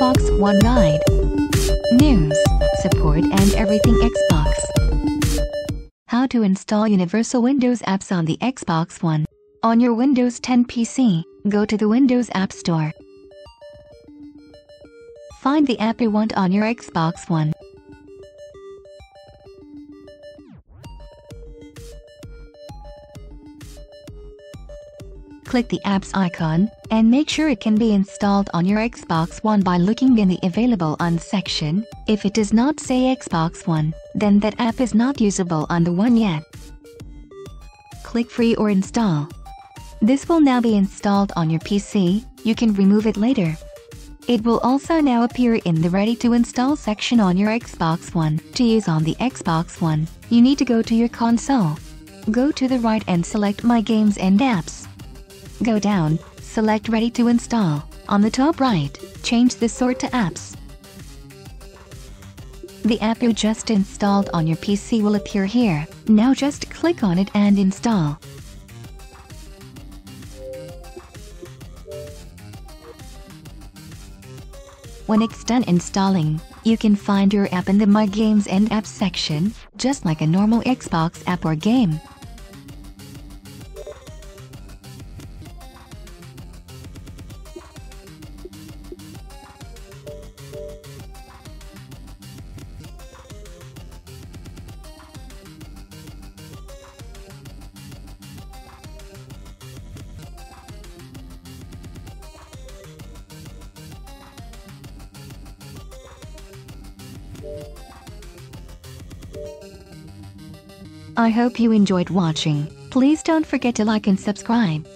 One Guide. News, support and everything Xbox. How to install Universal Windows apps on the Xbox One. On your Windows 10 PC, go to the Windows App Store. Find the app you want on your Xbox One. Click the apps icon, and make sure it can be installed on your Xbox One by looking in the Available on section. If it does not say Xbox One, then that app is not usable on the one yet. Click Free or Install. This will now be installed on your PC, you can remove it later. It will also now appear in the Ready to Install section on your Xbox One. To use on the Xbox One, you need to go to your console. Go to the right and select My Games and Apps. Go down, select Ready to Install. On the top right, change the sort to Apps. The app you just installed on your PC will appear here. Now just click on it and install. When it's done installing, you can find your app in the My Games and Apps section, just like a normal Xbox app or game. I hope you enjoyed watching. Please don't forget to like and subscribe.